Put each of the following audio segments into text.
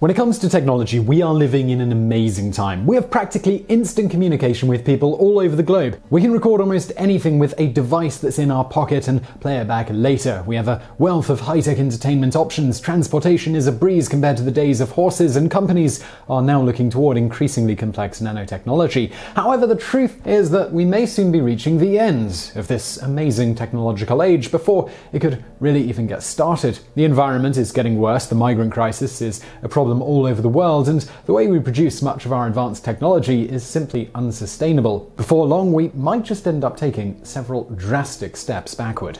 When it comes to technology, we are living in an amazing time. We have practically instant communication with people all over the globe. We can record almost anything with a device that's in our pocket and play it back later. We have a wealth of high tech entertainment options. Transportation is a breeze compared to the days of horses, and companies are now looking toward increasingly complex nanotechnology. However, the truth is that we may soon be reaching the end of this amazing technological age before it could really even get started. The environment is getting worse, the migrant crisis is a problem problem all over the world, and the way we produce much of our advanced technology is simply unsustainable. Before long, we might just end up taking several drastic steps backward.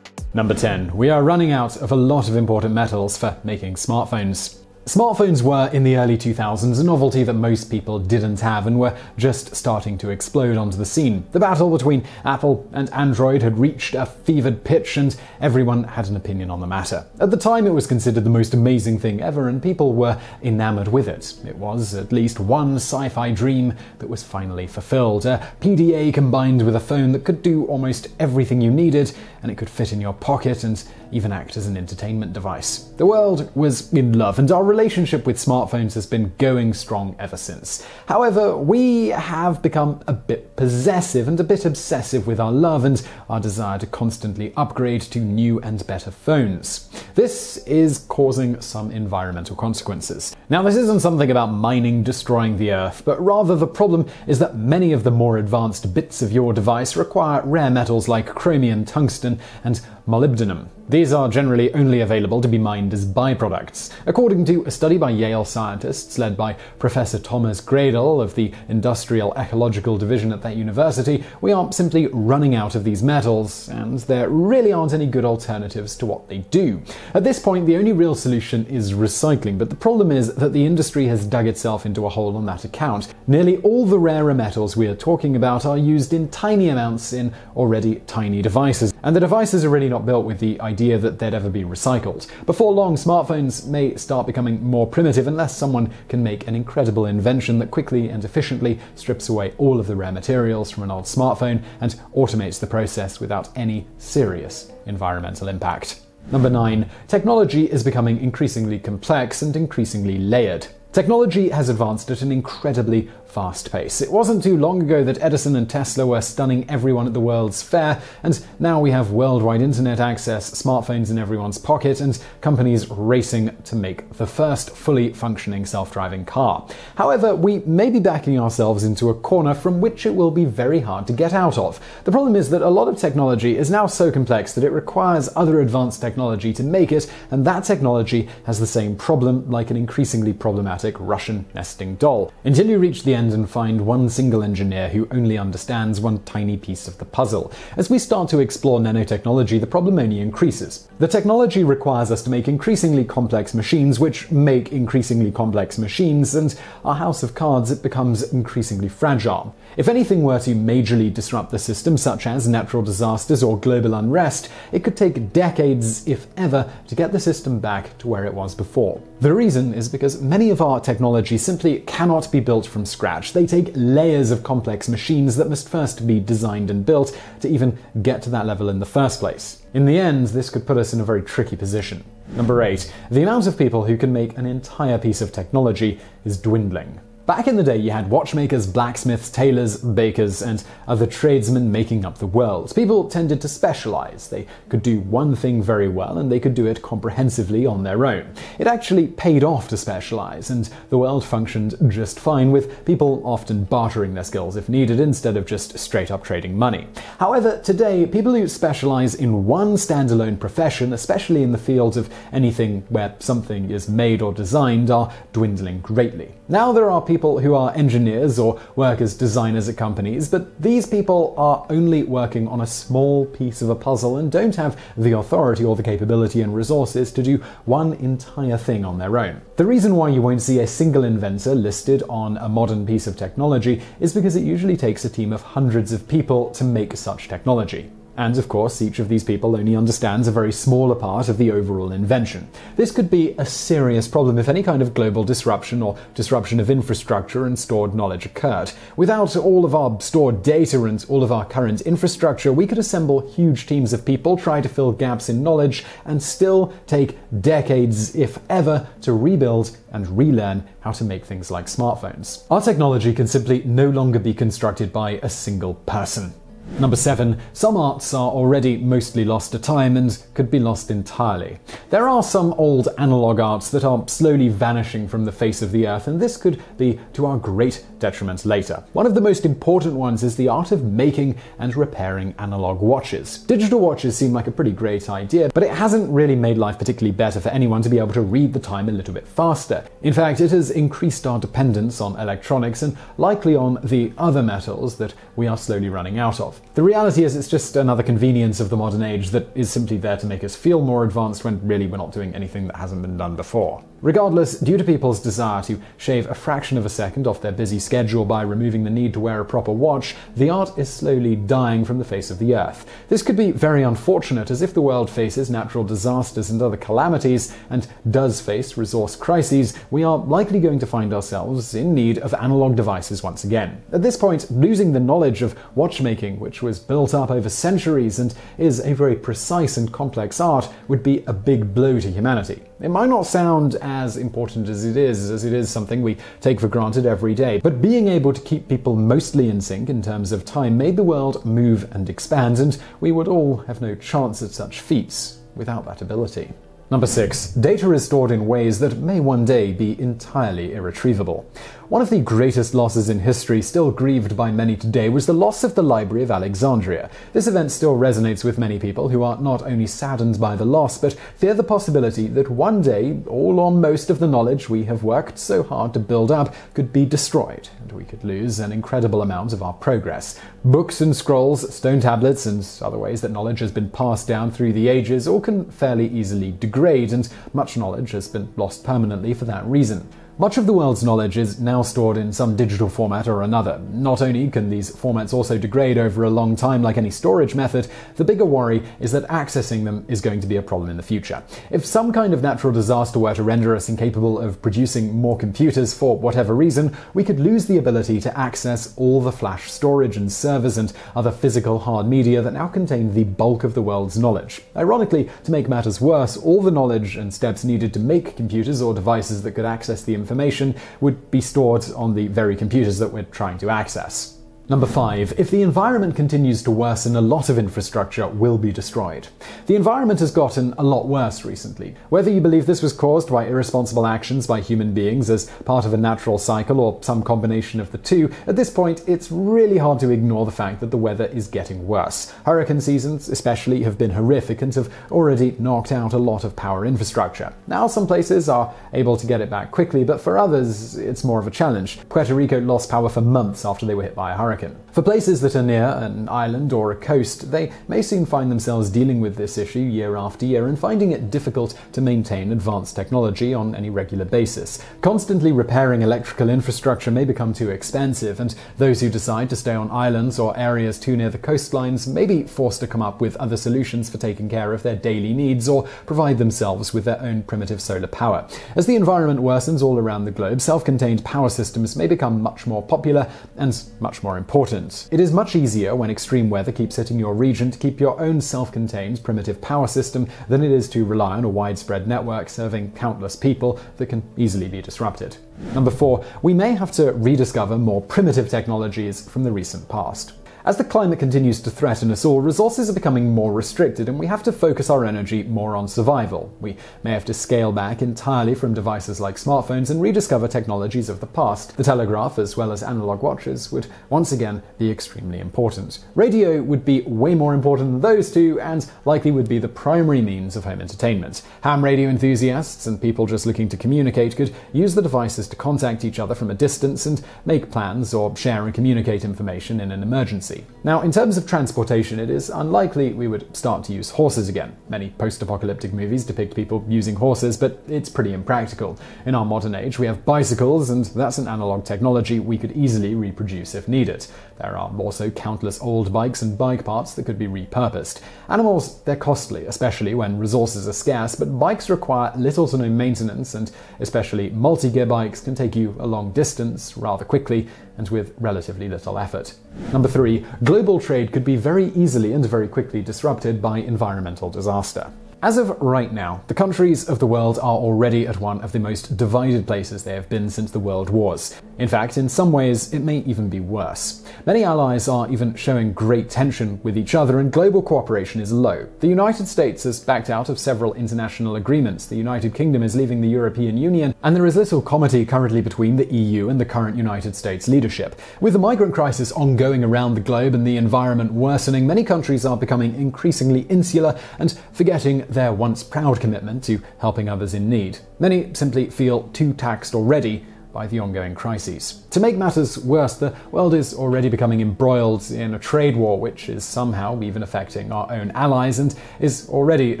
Number 10. We are running out of a lot of important metals for making smartphones. Smartphones were, in the early 2000s, a novelty that most people didn't have and were just starting to explode onto the scene. The battle between Apple and Android had reached a fevered pitch, and everyone had an opinion on the matter. At the time, it was considered the most amazing thing ever, and people were enamored with it. It was at least one sci fi dream that was finally fulfilled a PDA combined with a phone that could do almost everything you needed, and it could fit in your pocket and even act as an entertainment device. The world was in love, and our relationship with smartphones has been going strong ever since. However, we have become a bit possessive and a bit obsessive with our love and our desire to constantly upgrade to new and better phones. This is causing some environmental consequences. Now, this isn't something about mining destroying the earth, but rather the problem is that many of the more advanced bits of your device require rare metals like chromium, tungsten, and molybdenum. These are generally only available to be mined as byproducts. According to a study by Yale scientists led by Professor Thomas Graedel of the Industrial Ecological Division at that university, we are simply running out of these metals, and there really aren't any good alternatives to what they do. At this point, the only real solution is recycling, but the problem is that the industry has dug itself into a hole on that account. Nearly all the rarer metals we are talking about are used in tiny amounts in already tiny devices, and the devices are really not built with the idea that they'd ever be recycled. Before long, smartphones may start becoming more primitive unless someone can make an incredible invention that quickly and efficiently strips away all of the rare materials from an old smartphone and automates the process without any serious environmental impact. Number 9. Technology is becoming increasingly complex and increasingly layered. Technology has advanced at an incredibly fast pace. It wasn't too long ago that Edison and Tesla were stunning everyone at the World's Fair, and now we have worldwide internet access, smartphones in everyone's pocket, and companies racing to make the first fully functioning self driving car. However, we may be backing ourselves into a corner from which it will be very hard to get out of. The problem is that a lot of technology is now so complex that it requires other advanced technology to make it, and that technology has the same problem like an increasingly problematic Russian nesting doll. Until you reach the end and find one single engineer who only understands one tiny piece of the puzzle. As we start to explore nanotechnology, the problem only increases. The technology requires us to make increasingly complex machines, which make increasingly complex machines, and our house of cards it becomes increasingly fragile. If anything were to majorly disrupt the system, such as natural disasters or global unrest, it could take decades, if ever, to get the system back to where it was before. The reason is because many of our technology simply cannot be built from scratch scratch. They take layers of complex machines that must first be designed and built to even get to that level in the first place. In the end, this could put us in a very tricky position. Number 8. The amount of people who can make an entire piece of technology is dwindling. Back in the day, you had watchmakers, blacksmiths, tailors, bakers, and other tradesmen making up the world. People tended to specialize. They could do one thing very well, and they could do it comprehensively on their own. It actually paid off to specialize, and the world functioned just fine, with people often bartering their skills if needed instead of just straight up trading money. However, today, people who specialize in one standalone profession, especially in the field of anything where something is made or designed, are dwindling greatly. Now there are people who are engineers or work as designers at companies, but these people are only working on a small piece of a puzzle and don't have the authority or the capability and resources to do one entire thing on their own. The reason why you won't see a single inventor listed on a modern piece of technology is because it usually takes a team of hundreds of people to make such technology. And of course, each of these people only understands a very smaller part of the overall invention. This could be a serious problem if any kind of global disruption or disruption of infrastructure and stored knowledge occurred. Without all of our stored data and all of our current infrastructure, we could assemble huge teams of people, try to fill gaps in knowledge, and still take decades, if ever, to rebuild and relearn how to make things like smartphones. Our technology can simply no longer be constructed by a single person. Number 7. Some arts are already mostly lost to time and could be lost entirely. There are some old analog arts that are slowly vanishing from the face of the earth, and this could be to our great detriment later. One of the most important ones is the art of making and repairing analog watches. Digital watches seem like a pretty great idea, but it hasn't really made life particularly better for anyone to be able to read the time a little bit faster. In fact, it has increased our dependence on electronics and likely on the other metals that we are slowly running out of. The reality is, it's just another convenience of the modern age that is simply there to make us feel more advanced when really we're not doing anything that hasn't been done before. Regardless, due to people's desire to shave a fraction of a second off their busy schedule by removing the need to wear a proper watch, the art is slowly dying from the face of the earth. This could be very unfortunate, as if the world faces natural disasters and other calamities, and does face resource crises, we are likely going to find ourselves in need of analog devices once again. At this point, losing the knowledge of watchmaking, which was built up over centuries and is a very precise and complex art, would be a big blow to humanity. It might not sound as important as it is, as it is something we take for granted every day, but being able to keep people mostly in sync in terms of time made the world move and expand, and we would all have no chance at such feats without that ability. Number 6. Data is stored in ways that may one day be entirely irretrievable. One of the greatest losses in history, still grieved by many today, was the loss of the Library of Alexandria. This event still resonates with many people who are not only saddened by the loss, but fear the possibility that one day all or most of the knowledge we have worked so hard to build up could be destroyed, and we could lose an incredible amount of our progress. Books and scrolls, stone tablets, and other ways that knowledge has been passed down through the ages all can fairly easily degrade, and much knowledge has been lost permanently for that reason. Much of the world's knowledge is now stored in some digital format or another. Not only can these formats also degrade over a long time like any storage method, the bigger worry is that accessing them is going to be a problem in the future. If some kind of natural disaster were to render us incapable of producing more computers for whatever reason, we could lose the ability to access all the flash storage and servers and other physical hard media that now contain the bulk of the world's knowledge. Ironically, to make matters worse, all the knowledge and steps needed to make computers or devices that could access the information information would be stored on the very computers that we're trying to access. Number 5. If the environment continues to worsen, a lot of infrastructure will be destroyed. The environment has gotten a lot worse recently. Whether you believe this was caused by irresponsible actions by human beings as part of a natural cycle or some combination of the two, at this point it's really hard to ignore the fact that the weather is getting worse. Hurricane seasons, especially, have been horrific and have already knocked out a lot of power infrastructure. Now, some places are able to get it back quickly, but for others, it's more of a challenge. Puerto Rico lost power for months after they were hit by a hurricane. For places that are near an island or a coast, they may soon find themselves dealing with this issue year after year and finding it difficult to maintain advanced technology on any regular basis. Constantly repairing electrical infrastructure may become too expensive, and those who decide to stay on islands or areas too near the coastlines may be forced to come up with other solutions for taking care of their daily needs or provide themselves with their own primitive solar power. As the environment worsens all around the globe, self contained power systems may become much more popular and much more important. It is much easier when extreme weather keeps hitting your region to keep your own self contained primitive power system than it is to rely on a widespread network serving countless people that can easily be disrupted. Number four, we may have to rediscover more primitive technologies from the recent past. As the climate continues to threaten us all, resources are becoming more restricted and we have to focus our energy more on survival. We may have to scale back entirely from devices like smartphones and rediscover technologies of the past. The telegraph, as well as analog watches, would once again be extremely important. Radio would be way more important than those two and likely would be the primary means of home entertainment. Ham radio enthusiasts and people just looking to communicate could use the devices to contact each other from a distance and make plans or share and communicate information in an emergency. Now, in terms of transportation, it is unlikely we would start to use horses again. Many post apocalyptic movies depict people using horses, but it's pretty impractical. In our modern age, we have bicycles, and that's an analog technology we could easily reproduce if needed. There are also countless old bikes and bike parts that could be repurposed. Animals, they're costly, especially when resources are scarce, but bikes require little to no maintenance, and especially multi gear bikes can take you a long distance rather quickly and with relatively little effort. Number three, global trade could be very easily and very quickly disrupted by environmental disaster. As of right now, the countries of the world are already at one of the most divided places they have been since the World Wars. In fact, in some ways, it may even be worse. Many allies are even showing great tension with each other, and global cooperation is low. The United States has backed out of several international agreements, the United Kingdom is leaving the European Union, and there is little comity currently between the EU and the current United States leadership. With the migrant crisis ongoing around the globe and the environment worsening, many countries are becoming increasingly insular and forgetting their once proud commitment to helping others in need. Many simply feel too taxed already by the ongoing crises. To make matters worse, the world is already becoming embroiled in a trade war which is somehow even affecting our own allies and is already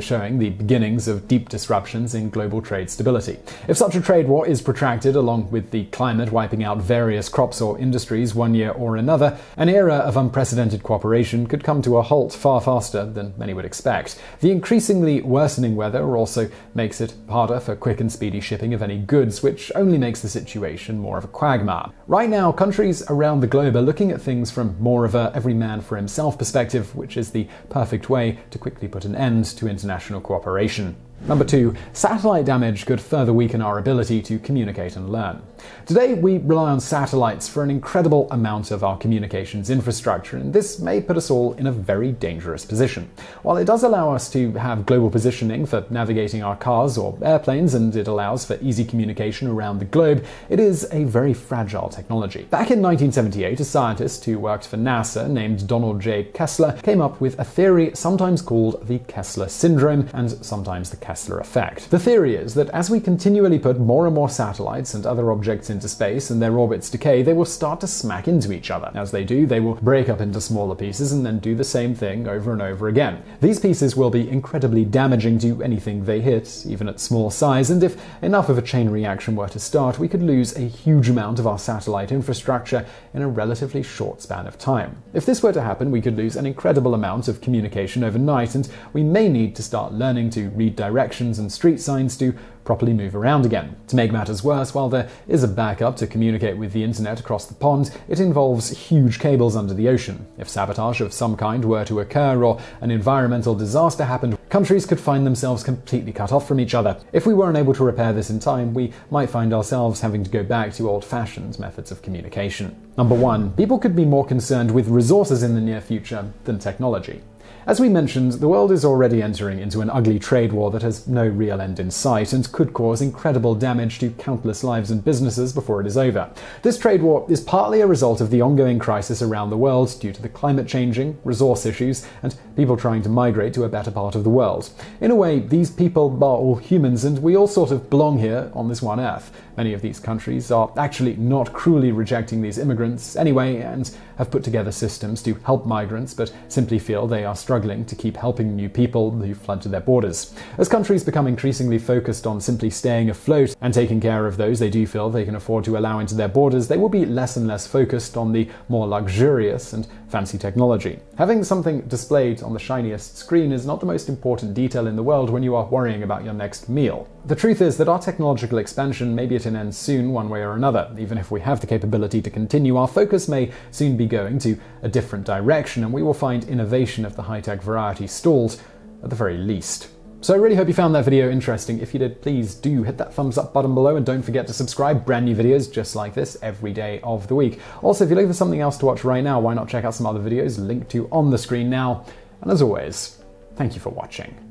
showing the beginnings of deep disruptions in global trade stability. If such a trade war is protracted, along with the climate wiping out various crops or industries one year or another, an era of unprecedented cooperation could come to a halt far faster than many would expect. The increasingly worsening weather also makes it harder for quick and speedy shipping of any goods, which only makes the situation situation more of a quagmire. Right now, countries around the globe are looking at things from more of a every man for himself perspective, which is the perfect way to quickly put an end to international cooperation. Number two, satellite damage could further weaken our ability to communicate and learn. Today, we rely on satellites for an incredible amount of our communications infrastructure, and this may put us all in a very dangerous position. While it does allow us to have global positioning for navigating our cars or airplanes, and it allows for easy communication around the globe, it is a very fragile technology. Back in 1978, a scientist who worked for NASA named Donald J. Kessler came up with a theory sometimes called the Kessler syndrome and sometimes the Kessler effect. The theory is that as we continually put more and more satellites and other objects into space and their orbits decay, they will start to smack into each other. As they do, they will break up into smaller pieces and then do the same thing over and over again. These pieces will be incredibly damaging to anything they hit, even at small size, and if enough of a chain reaction were to start, we could lose a huge amount of our satellite infrastructure in a relatively short span of time. If this were to happen, we could lose an incredible amount of communication overnight, and we may need to start learning to read directions and street signs to properly move around again. To make matters worse, while there is a backup to communicate with the internet across the pond, it involves huge cables under the ocean. If sabotage of some kind were to occur or an environmental disaster happened, countries could find themselves completely cut off from each other. If we weren't able to repair this in time, we might find ourselves having to go back to old fashioned methods of communication. Number one, people could be more concerned with resources in the near future than technology. As we mentioned, the world is already entering into an ugly trade war that has no real end in sight and could cause incredible damage to countless lives and businesses before it is over. This trade war is partly a result of the ongoing crisis around the world due to the climate changing, resource issues, and people trying to migrate to a better part of the world. In a way, these people are all humans and we all sort of belong here on this one earth. Many of these countries are actually not cruelly rejecting these immigrants anyway and have put together systems to help migrants, but simply feel they are struggling to keep helping new people who flood to their borders. As countries become increasingly focused on simply staying afloat and taking care of those they do feel they can afford to allow into their borders, they will be less and less focused on the more luxurious and fancy technology. Having something displayed on the shiniest screen is not the most important detail in the world when you are worrying about your next meal. The truth is that our technological expansion may be at an end soon, one way or another. Even if we have the capability to continue, our focus may soon be going to a different direction, and we will find innovation of the high tech variety stalled at the very least. So I really hope you found that video interesting. If you did, please do hit that thumbs up button below and don't forget to subscribe. Brand new videos just like this every day of the week. Also, if you're looking for something else to watch right now, why not check out some other videos linked to on the screen now. And as always, thank you for watching.